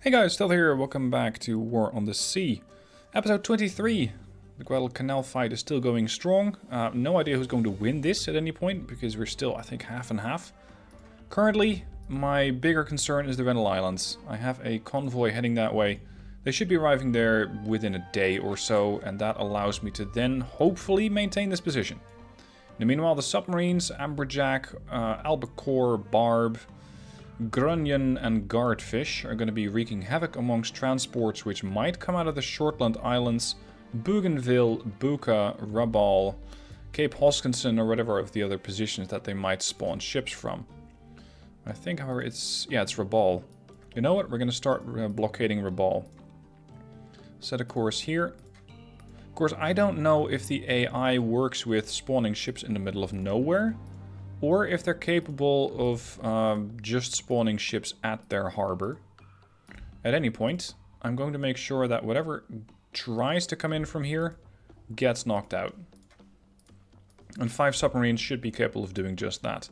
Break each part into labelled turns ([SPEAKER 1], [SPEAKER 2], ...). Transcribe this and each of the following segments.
[SPEAKER 1] Hey guys, still here. Welcome back to War on the Sea. Episode 23. The Guadalcanal fight is still going strong. Uh, no idea who's going to win this at any point, because we're still, I think, half and half. Currently, my bigger concern is the Rennell Islands. I have a convoy heading that way. They should be arriving there within a day or so, and that allows me to then hopefully maintain this position. In the meanwhile, the submarines, Amberjack, uh, Albacore, Barb, Grunion and Guardfish are going to be wreaking havoc amongst transports which might come out of the Shortland Islands, Bougainville, Buka, Rabaul, Cape Hoskinson or whatever of the other positions that they might spawn ships from. I think, however, it's... yeah, it's Rabaul. You know what? We're going to start uh, blockading Rabaul. Set a course here. Of course, I don't know if the AI works with spawning ships in the middle of nowhere, or if they're capable of um, just spawning ships at their harbor. At any point, I'm going to make sure that whatever tries to come in from here gets knocked out. And five submarines should be capable of doing just that.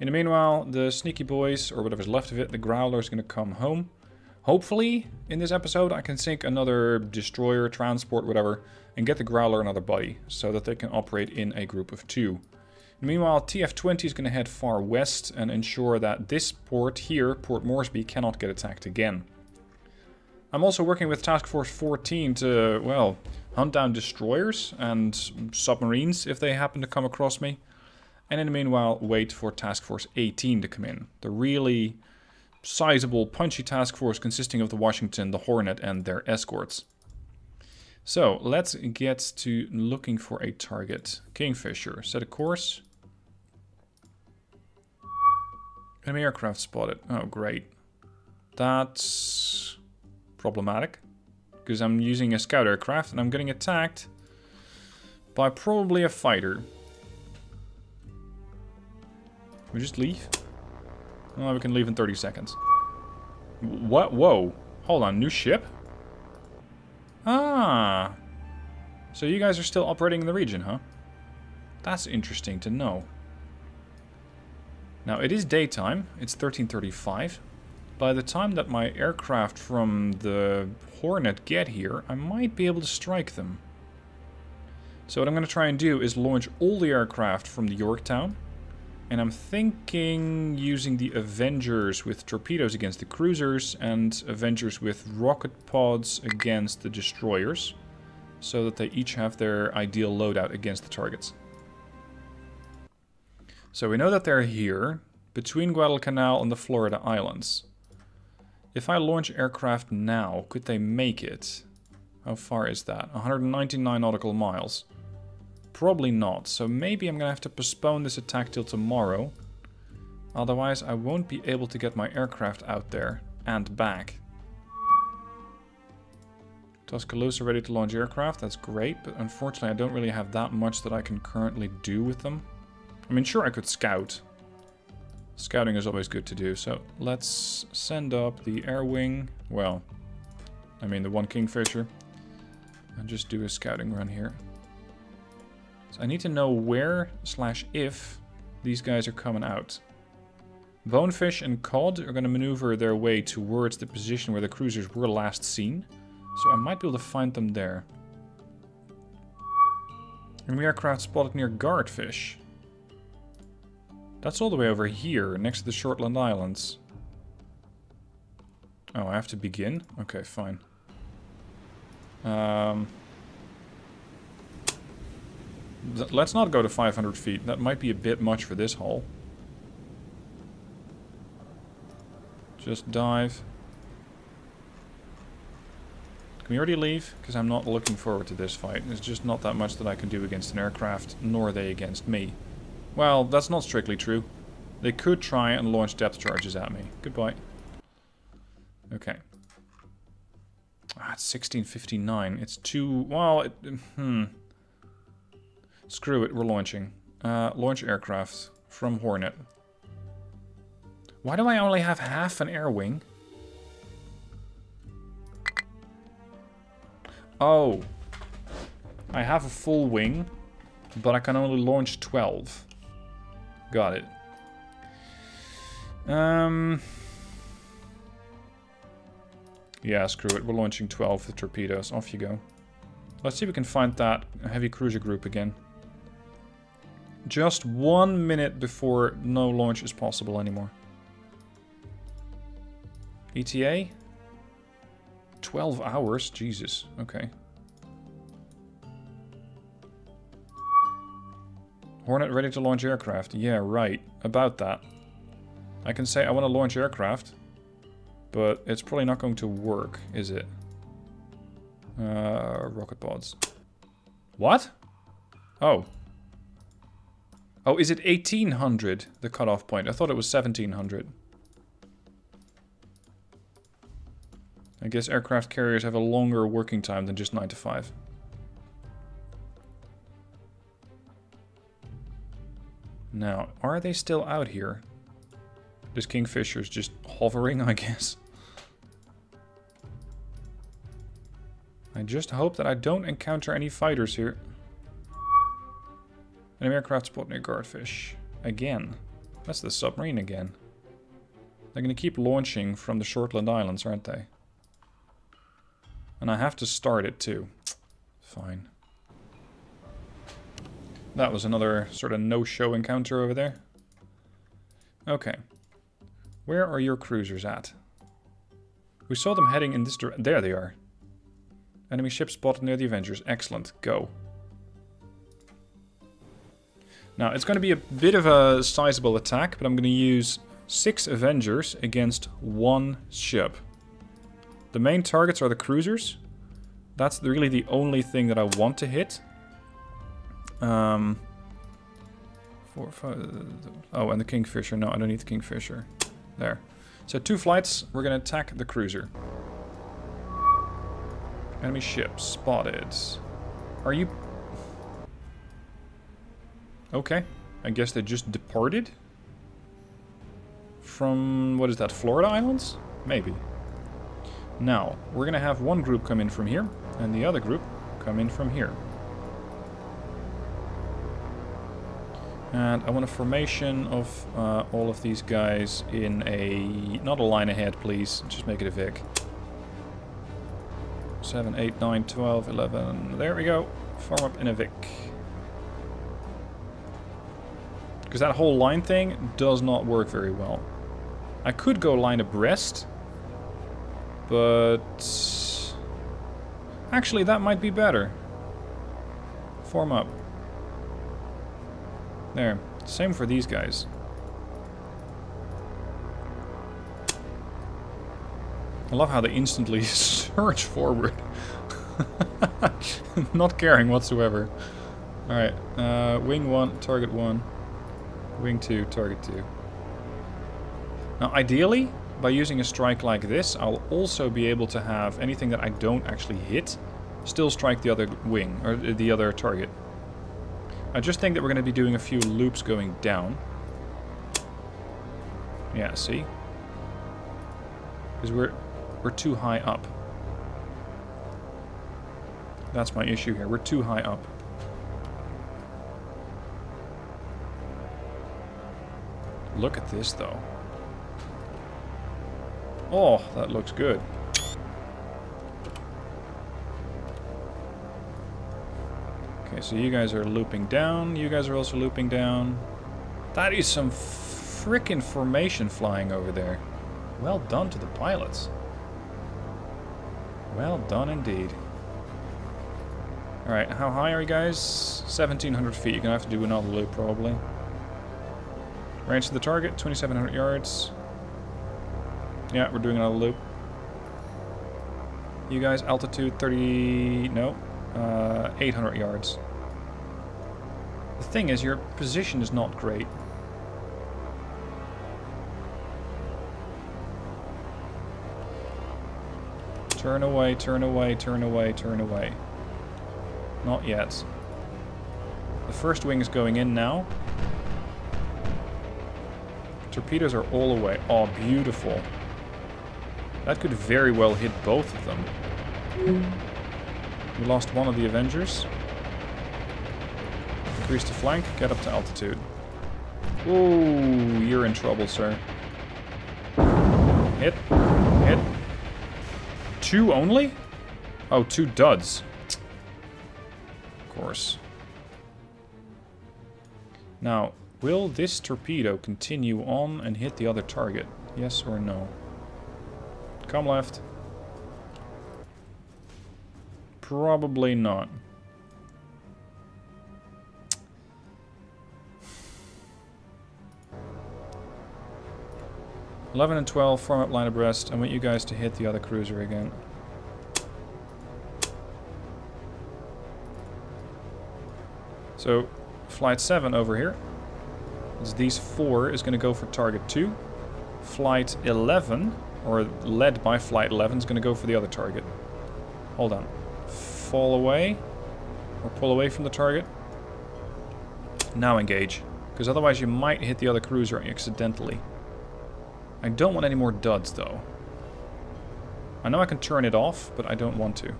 [SPEAKER 1] In the meanwhile, the sneaky boys, or whatever's left of it, the Growler is going to come home. Hopefully, in this episode, I can sink another destroyer, transport, whatever, and get the Growler another buddy, so that they can operate in a group of two. Meanwhile, TF-20 is going to head far west and ensure that this port here, Port Moresby, cannot get attacked again. I'm also working with Task Force 14 to, well, hunt down destroyers and submarines if they happen to come across me. And in the meanwhile, wait for Task Force 18 to come in. The really sizable, punchy task force consisting of the Washington, the Hornet, and their escorts. So, let's get to looking for a target. Kingfisher, set a course. Enemy aircraft spotted. Oh, great. That's problematic. Because I'm using a scout aircraft and I'm getting attacked by probably a fighter. We just leave? Oh, we can leave in 30 seconds. What? Whoa. Hold on, new ship? Ah. So you guys are still operating in the region, huh? That's interesting to know. Now, it is daytime. It's 1335. By the time that my aircraft from the Hornet get here, I might be able to strike them. So what I'm going to try and do is launch all the aircraft from the Yorktown. And I'm thinking using the Avengers with torpedoes against the cruisers and Avengers with rocket pods against the destroyers. So that they each have their ideal loadout against the targets. So we know that they're here, between Guadalcanal and the Florida Islands. If I launch aircraft now, could they make it? How far is that? 199 nautical miles. Probably not, so maybe I'm gonna have to postpone this attack till tomorrow. Otherwise I won't be able to get my aircraft out there and back. Tuscaloosa ready to launch aircraft, that's great, but unfortunately I don't really have that much that I can currently do with them. I mean, sure, I could scout. Scouting is always good to do, so let's send up the air wing. Well, I mean the one Kingfisher. And just do a scouting run here. So I need to know where slash if these guys are coming out. Bonefish and Cod are going to maneuver their way towards the position where the cruisers were last seen. So I might be able to find them there. Enemy aircraft spotted near Guardfish. That's all the way over here, next to the Shortland Islands. Oh, I have to begin? Okay, fine. Um, let's not go to 500 feet. That might be a bit much for this hull. Just dive. Can we already leave? Because I'm not looking forward to this fight. There's just not that much that I can do against an aircraft, nor they against me. Well, that's not strictly true. They could try and launch depth charges at me. Goodbye. Okay. Ah, it's 1659. It's too... Well, it, hmm. Screw it, we're launching. Uh, launch aircraft from Hornet. Why do I only have half an air wing? Oh. I have a full wing, but I can only launch 12. Got it. Um, Yeah, screw it. We're launching 12 with torpedoes. Off you go. Let's see if we can find that heavy cruiser group again. Just one minute before no launch is possible anymore. ETA? 12 hours? Jesus. Okay. Hornet ready to launch aircraft. Yeah, right. About that. I can say I want to launch aircraft, but it's probably not going to work, is it? Uh, rocket pods. What? Oh. Oh, is it 1800, the cutoff point? I thought it was 1700. I guess aircraft carriers have a longer working time than just 9 to 5. Now, are they still out here? This Kingfisher's just hovering, I guess. I just hope that I don't encounter any fighters here. An aircraft spot near Guardfish. Again. That's the submarine again. They're going to keep launching from the Shortland Islands, aren't they? And I have to start it too. Fine. That was another sort of no-show encounter over there. Okay. Where are your cruisers at? We saw them heading in this direction. There they are. Enemy ship spotted near the Avengers. Excellent. Go. Now, it's going to be a bit of a sizable attack, but I'm going to use six Avengers against one ship. The main targets are the cruisers. That's really the only thing that I want to hit. Um, four, five, oh, and the Kingfisher. No, I don't need the Kingfisher. There. So two flights, we're going to attack the cruiser. Enemy ship spotted. Are you... Okay. I guess they just departed? From, what is that, Florida Islands? Maybe. Now, we're going to have one group come in from here, and the other group come in from here. And I want a formation of uh, all of these guys in a... Not a line ahead, please. Just make it a Vic. 7, 8, 9, 12, 11... There we go. Form up in a Vic. Because that whole line thing does not work very well. I could go line abreast. But... Actually, that might be better. Form up. There. Same for these guys. I love how they instantly surge forward. Not caring whatsoever. Alright, uh, wing 1, target 1. Wing 2, target 2. Now ideally, by using a strike like this, I'll also be able to have anything that I don't actually hit still strike the other wing, or the other target. I just think that we're going to be doing a few loops going down. Yeah, see? Because we're, we're too high up. That's my issue here. We're too high up. Look at this, though. Oh, that looks good. Okay, so you guys are looping down. You guys are also looping down. That is some freaking formation flying over there. Well done to the pilots. Well done indeed. Alright, how high are you guys? 1700 feet. You're gonna have to do another loop probably. Range to the target, 2700 yards. Yeah, we're doing another loop. You guys, altitude 30... no, uh, 800 yards. The thing is, your position is not great. Turn away, turn away, turn away, turn away. Not yet. The first wing is going in now. Torpedoes are all away. Oh, beautiful. That could very well hit both of them. We lost one of the Avengers. Increase the flank, get up to altitude. Ooh, you're in trouble, sir. Hit. Hit. Two only? Oh, two duds. Of course. Now, will this torpedo continue on and hit the other target? Yes or no? Come left. Probably not. Eleven and twelve form up line abreast. I want you guys to hit the other cruiser again. So, flight 7 over here. It's these four is going to go for target 2. Flight 11, or led by flight 11, is going to go for the other target. Hold on. Fall away. Or pull away from the target. Now engage. Because otherwise you might hit the other cruiser accidentally. I don't want any more duds, though. I know I can turn it off, but I don't want to.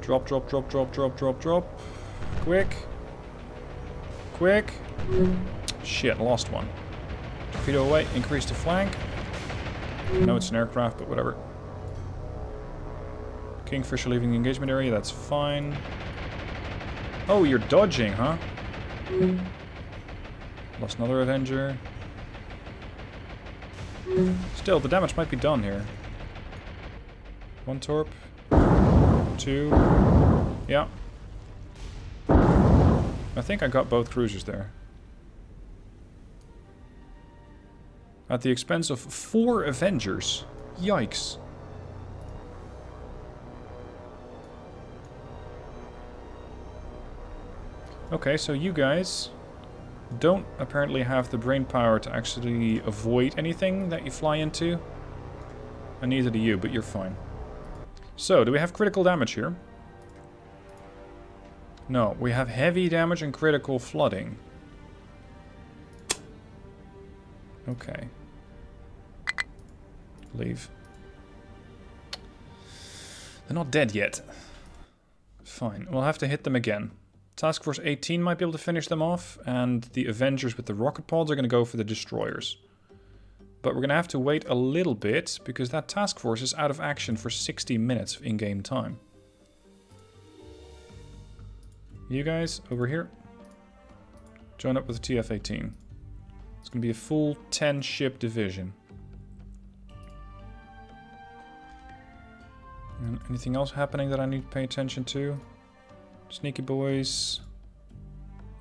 [SPEAKER 1] Drop, drop, drop, drop, drop, drop, drop. Quick. Quick. Shit, lost one. Torpedo away, increase the flank. I know it's an aircraft, but whatever. Kingfisher leaving the engagement area, that's fine. Oh, you're dodging, huh? Hmm. Lost another Avenger. Still, the damage might be done here. One torp. Two. Yeah. I think I got both cruisers there. At the expense of four Avengers. Yikes. Okay, so you guys don't apparently have the brain power to actually avoid anything that you fly into. And neither do you, but you're fine. So, do we have critical damage here? No, we have heavy damage and critical flooding. Okay. Leave. They're not dead yet. Fine, we'll have to hit them again. Task Force 18 might be able to finish them off, and the Avengers with the rocket pods are going to go for the destroyers. But we're going to have to wait a little bit, because that task force is out of action for 60 minutes in-game time. You guys, over here. Join up with the TF-18. It's going to be a full 10-ship division. And anything else happening that I need to pay attention to? Sneaky boys.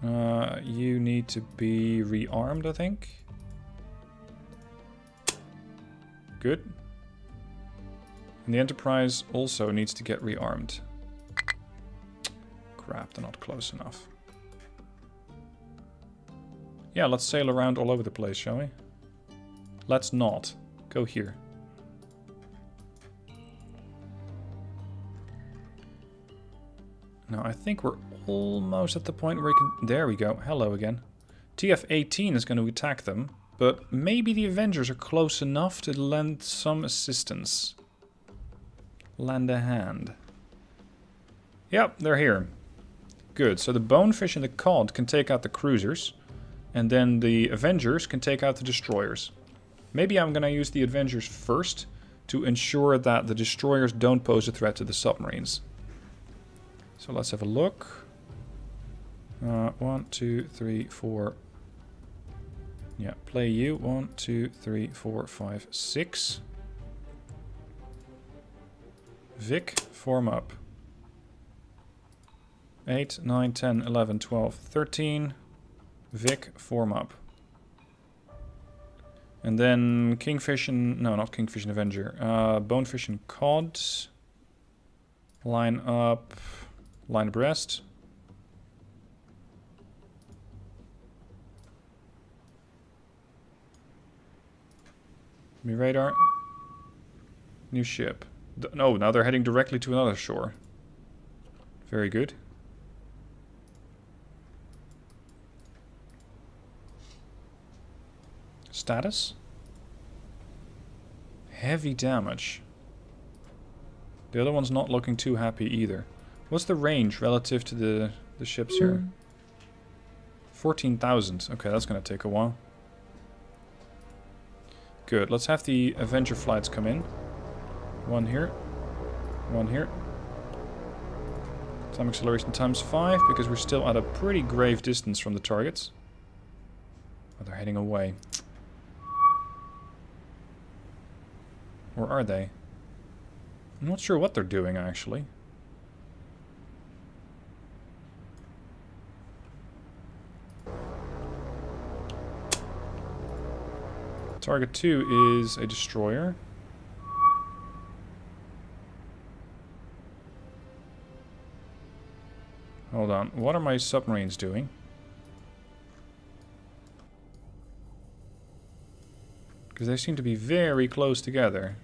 [SPEAKER 1] Uh, you need to be rearmed, I think. Good. And the Enterprise also needs to get rearmed. Crap, they're not close enough. Yeah, let's sail around all over the place, shall we? Let's not. Go here. Now, I think we're almost at the point where we can... There we go. Hello again. TF-18 is going to attack them, but maybe the Avengers are close enough to lend some assistance. Lend a hand. Yep, they're here. Good, so the Bonefish and the Cod can take out the cruisers, and then the Avengers can take out the destroyers. Maybe I'm going to use the Avengers first to ensure that the destroyers don't pose a threat to the submarines. So let's have a look. Uh, one, two, three, four. Yeah, play you. One, two, three, four, five, six. Vic, form up. 8, 9, 10, 11, 12, 13. Vic, form up. And then Kingfish and... No, not Kingfish and Avenger. Uh, Bonefish and Cod. Line up. Line abreast. Me radar. New ship. D no, oh, now they're heading directly to another shore. Very good. Status? Heavy damage. The other one's not looking too happy either. What's the range relative to the, the ships here? Hmm. 14,000. Okay, that's going to take a while. Good. Let's have the Avenger flights come in. One here. One here. Time acceleration times 5, because we're still at a pretty grave distance from the targets. But they're heading away. Or are they? I'm not sure what they're doing, actually. Target 2 is a destroyer. Hold on. What are my submarines doing? Because they seem to be very close together.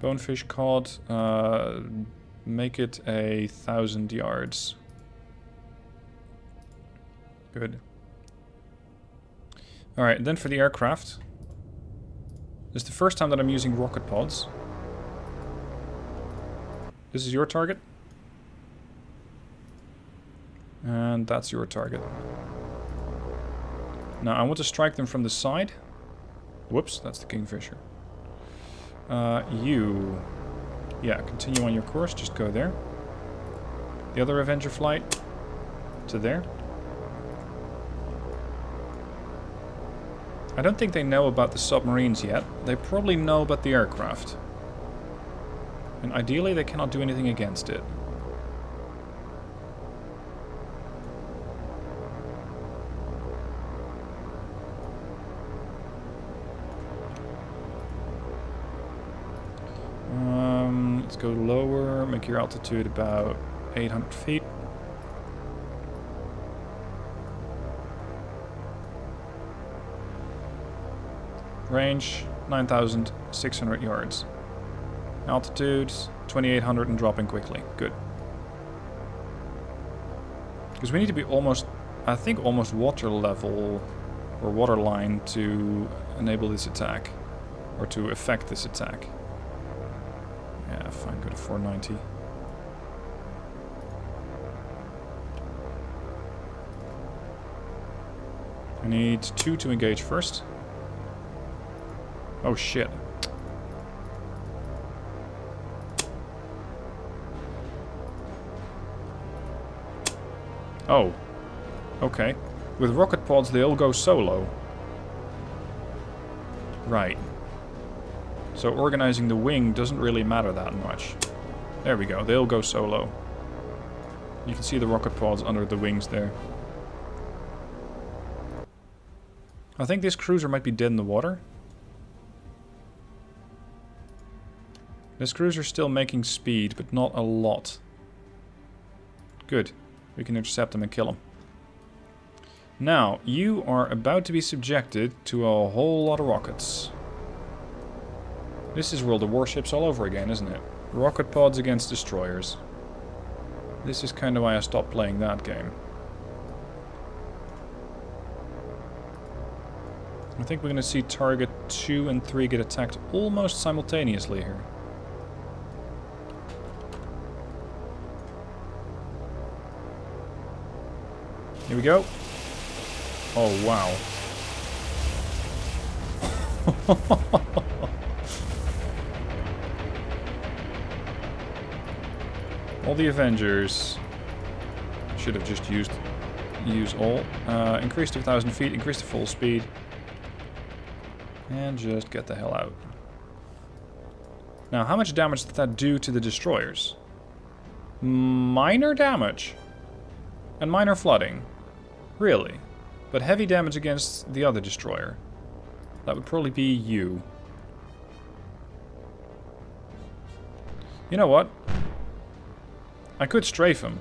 [SPEAKER 1] Bonefish Cod. Uh, make it a thousand yards. Good. Alright, then for the aircraft. This is the first time that I'm using rocket pods. This is your target. And that's your target. Now I want to strike them from the side. Whoops, that's the Kingfisher. Uh, you... Yeah, continue on your course, just go there. The other Avenger flight to there. I don't think they know about the submarines yet. They probably know about the aircraft. And ideally they cannot do anything against it. Um, let's go lower, make your altitude about 800 feet. Range 9,600 yards. Altitude 2,800 and dropping quickly. Good. Because we need to be almost, I think almost water level or water line to enable this attack. Or to affect this attack. Yeah, fine, go to 490. I need two to engage first. Oh shit. Oh. Okay. With rocket pods they all go solo. Right. So organizing the wing doesn't really matter that much. There we go, they'll go solo. You can see the rocket pods under the wings there. I think this cruiser might be dead in the water. This cruiser's still making speed, but not a lot. Good. We can intercept them and kill them. Now, you are about to be subjected to a whole lot of rockets. This is World of Warships all over again, isn't it? Rocket pods against destroyers. This is kind of why I stopped playing that game. I think we're going to see target 2 and 3 get attacked almost simultaneously here. Here we go. Oh, wow. all the Avengers should have just used use all. Uh, increase to 1,000 feet, increase to full speed. And just get the hell out. Now, how much damage did that do to the destroyers? Minor damage. And minor flooding. Really? But heavy damage against the other destroyer. That would probably be you. You know what? I could strafe him.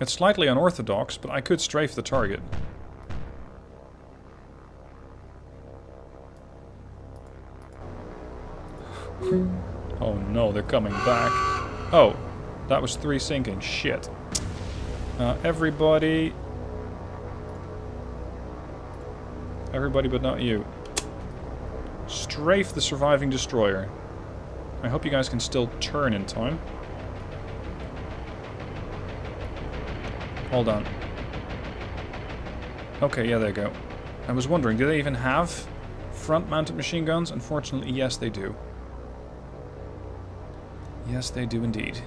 [SPEAKER 1] It's slightly unorthodox, but I could strafe the target. oh no, they're coming back. Oh, that was three sinking. Shit. Uh, everybody... Everybody but not you. Strafe the surviving destroyer. I hope you guys can still turn in time. Hold on. Okay, yeah, there you go. I was wondering, do they even have front-mounted machine guns? Unfortunately, yes, they do. Yes, they do indeed.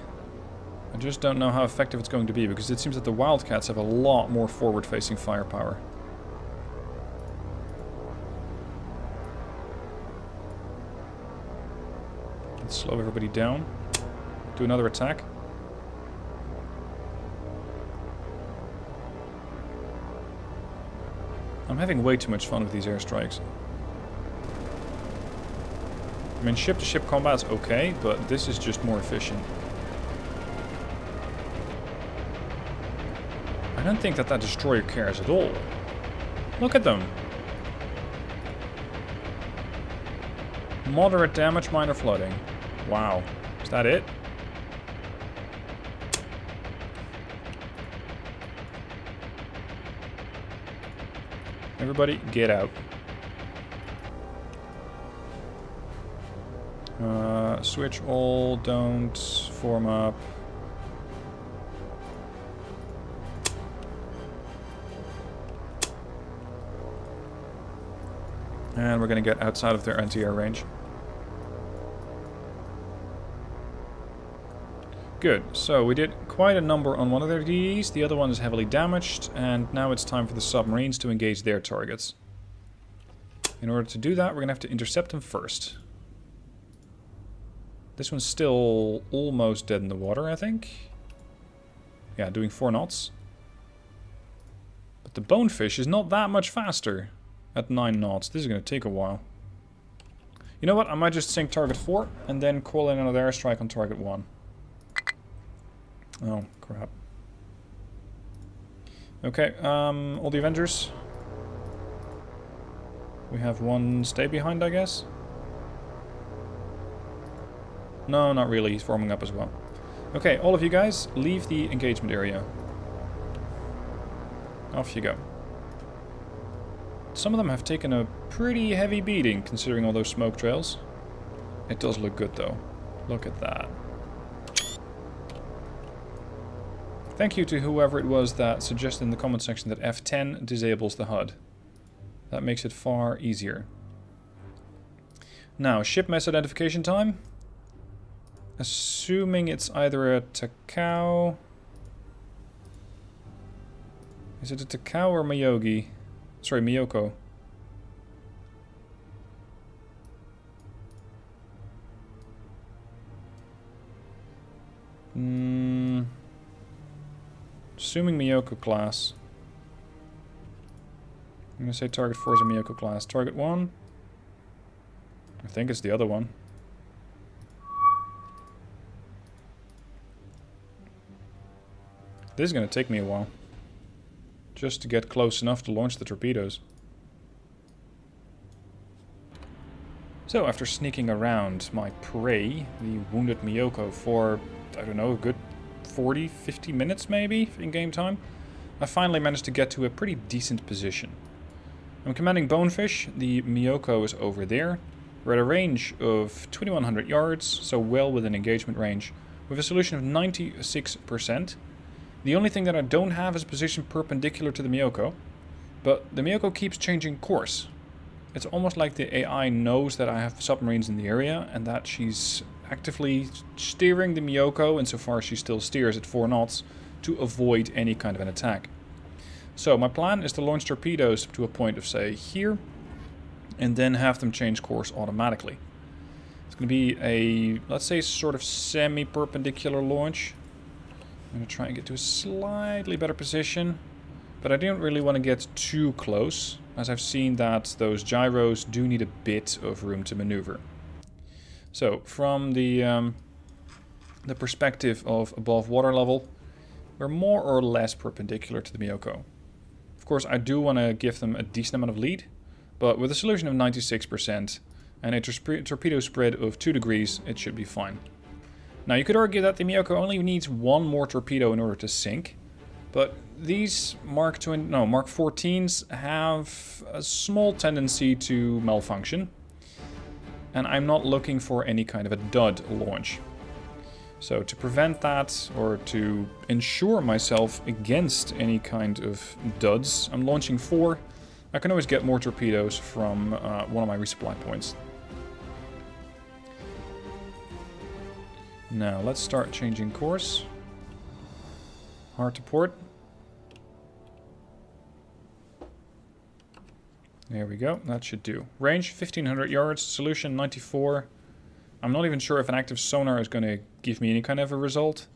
[SPEAKER 1] I just don't know how effective it's going to be, because it seems that the Wildcats have a lot more forward-facing firepower. Let's slow everybody down. Do another attack. I'm having way too much fun with these airstrikes. I mean, ship-to-ship -ship combat's okay, but this is just more efficient. Don't think that that destroyer cares at all. Look at them. Moderate damage, minor flooding. Wow. Is that it? Everybody, get out. Uh, switch all, don't form up. And we're going to get outside of their anti-air range. Good, so we did quite a number on one of their DDs, the other one is heavily damaged, and now it's time for the submarines to engage their targets. In order to do that, we're going to have to intercept them first. This one's still almost dead in the water, I think. Yeah, doing 4 knots. But the bonefish is not that much faster at 9 knots. This is going to take a while. You know what, I might just sink target 4 and then call in another airstrike on target 1. Oh, crap. Okay, um, all the Avengers. We have one stay behind, I guess. No, not really. He's forming up as well. Okay, all of you guys, leave the engagement area. Off you go. Some of them have taken a pretty heavy beating, considering all those smoke trails. It does look good, though. Look at that. Thank you to whoever it was that suggested in the comment section that F10 disables the HUD. That makes it far easier. Now, ship mess identification time. Assuming it's either a Takao... Is it a Takao or Miyogi? Sorry, Miyoko. Hmm... Assuming Miyoko class. I'm going to say target 4 is a Miyoko class. Target 1? I think it's the other one. This is going to take me a while. Just to get close enough to launch the torpedoes. So, after sneaking around my prey, the wounded Miyoko, for, I don't know, a good 40, 50 minutes maybe in game time, I finally managed to get to a pretty decent position. I'm commanding Bonefish, the Miyoko is over there. We're at a range of 2100 yards, so well within engagement range, with a solution of 96%. The only thing that I don't have is a position perpendicular to the Miyoko, but the Miyoko keeps changing course. It's almost like the AI knows that I have submarines in the area and that she's actively steering the Miyoko, insofar as she still steers at 4 knots, to avoid any kind of an attack. So my plan is to launch torpedoes to a point of, say, here, and then have them change course automatically. It's going to be a, let's say, sort of semi-perpendicular launch. I'm going to try and get to a slightly better position, but I don't really want to get too close, as I've seen that those gyros do need a bit of room to maneuver. So from the, um, the perspective of above water level, we're more or less perpendicular to the Miyoko. Of course, I do want to give them a decent amount of lead, but with a solution of 96% and a torpedo spread of 2 degrees, it should be fine. Now, you could argue that the Miyoko only needs one more torpedo in order to sink, but these Mark 20, no, Mark 14s have a small tendency to malfunction, and I'm not looking for any kind of a dud launch. So to prevent that, or to ensure myself against any kind of duds, I'm launching four I can always get more torpedoes from uh, one of my resupply points. Now, let's start changing course. Hard to port. There we go, that should do. Range, 1500 yards, solution 94. I'm not even sure if an active sonar is going to give me any kind of a result.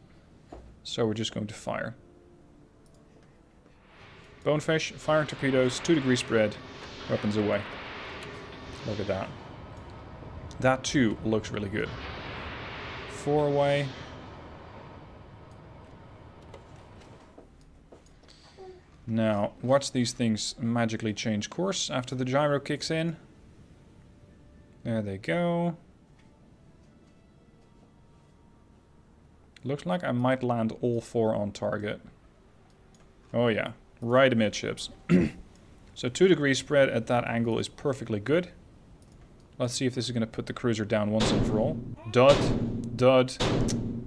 [SPEAKER 1] So we're just going to fire. Bonefish, firing torpedoes, 2 degree spread, weapons away. Look at that. That too looks really good. Four away. Now, watch these things magically change course after the gyro kicks in. There they go. Looks like I might land all four on target. Oh yeah, right amidships. so two degree spread at that angle is perfectly good. Let's see if this is going to put the cruiser down once and for all. Dud, dud,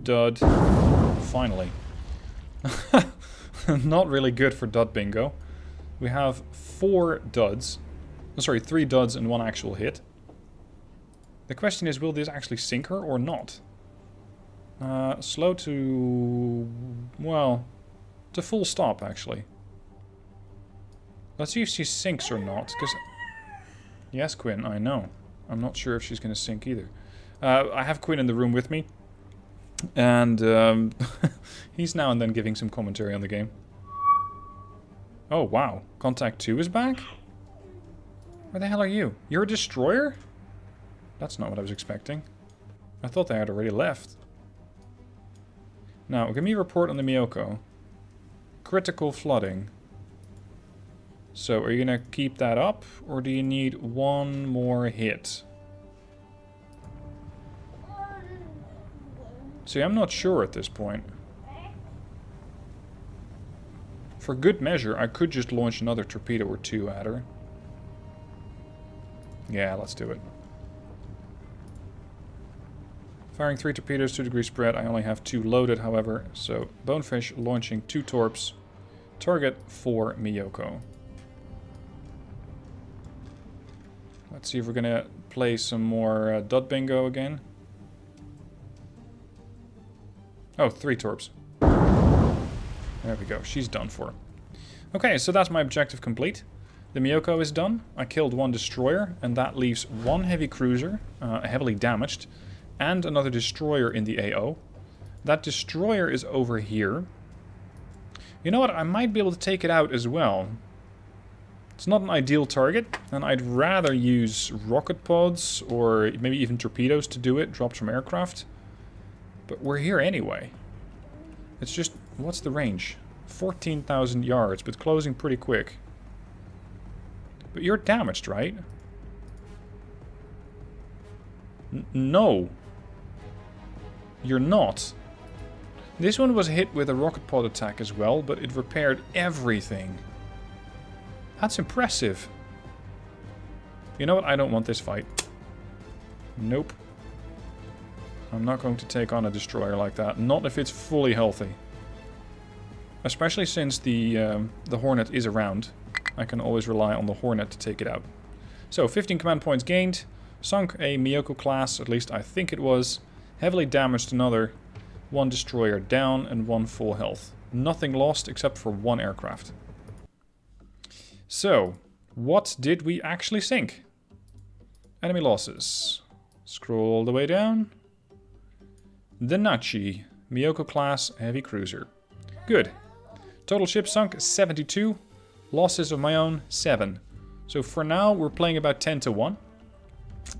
[SPEAKER 1] dud. Finally. Not really good for dud bingo. We have four duds. Oh, sorry, three duds and one actual hit. The question is, will this actually sink her or not? Uh, slow to... well... to full stop, actually. Let's see if she sinks or not, because... Yes, Quinn, I know. I'm not sure if she's going to sink either. Uh, I have Quinn in the room with me. And um, he's now and then giving some commentary on the game. Oh, wow. Contact 2 is back? Where the hell are you? You're a destroyer? That's not what I was expecting. I thought they had already left. Now, give me a report on the Myoko. Critical flooding. So, are you going to keep that up? Or do you need one more hit? See, I'm not sure at this point. For good measure, I could just launch another torpedo or two at her. Yeah, let's do it. Firing three torpedoes, two degree spread. I only have two loaded, however. So, Bonefish launching two torps. Target for Myoko. Let's see if we're gonna play some more uh, dud bingo again. Oh, three torps. There we go. She's done for. Okay, so that's my objective complete. The Miyoko is done. I killed one destroyer, and that leaves one heavy cruiser, uh, heavily damaged, and another destroyer in the AO. That destroyer is over here. You know what? I might be able to take it out as well. It's not an ideal target, and I'd rather use rocket pods or maybe even torpedoes to do it, dropped from aircraft. But we're here anyway. It's just, what's the range? 14,000 yards, but closing pretty quick. But you're damaged, right? N no. You're not. This one was hit with a rocket pod attack as well, but it repaired everything. That's impressive. You know what? I don't want this fight. Nope. I'm not going to take on a destroyer like that. Not if it's fully healthy. Especially since the, um, the Hornet is around. I can always rely on the Hornet to take it out. So, 15 command points gained. Sunk a Myoko class, at least I think it was. Heavily damaged another. One destroyer down and one full health. Nothing lost except for one aircraft. So, what did we actually sink? Enemy losses. Scroll all the way down. The Nachi, Miyoko class heavy cruiser. Good. Total ship sunk 72. Losses of my own 7. So for now we're playing about 10 to 1.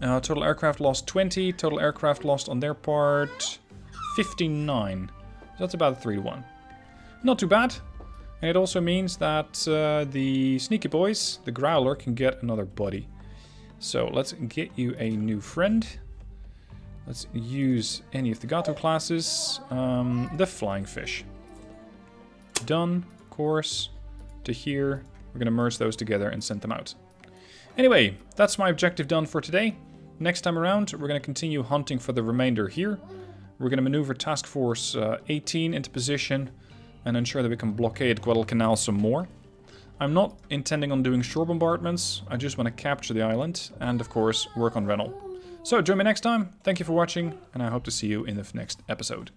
[SPEAKER 1] Uh, total aircraft lost 20. Total aircraft lost on their part 59. So that's about 3 to 1. Not too bad. And it also means that uh, the sneaky boys, the Growler, can get another buddy. So let's get you a new friend. Let's use any of the Gato classes. Um, the Flying Fish done, course, to here. We're going to merge those together and send them out. Anyway, that's my objective done for today. Next time around, we're going to continue hunting for the remainder here. We're going to maneuver Task Force uh, 18 into position and ensure that we can blockade Guadalcanal some more. I'm not intending on doing shore bombardments. I just want to capture the island and, of course, work on Rennell. So join me next time. Thank you for watching, and I hope to see you in the next episode.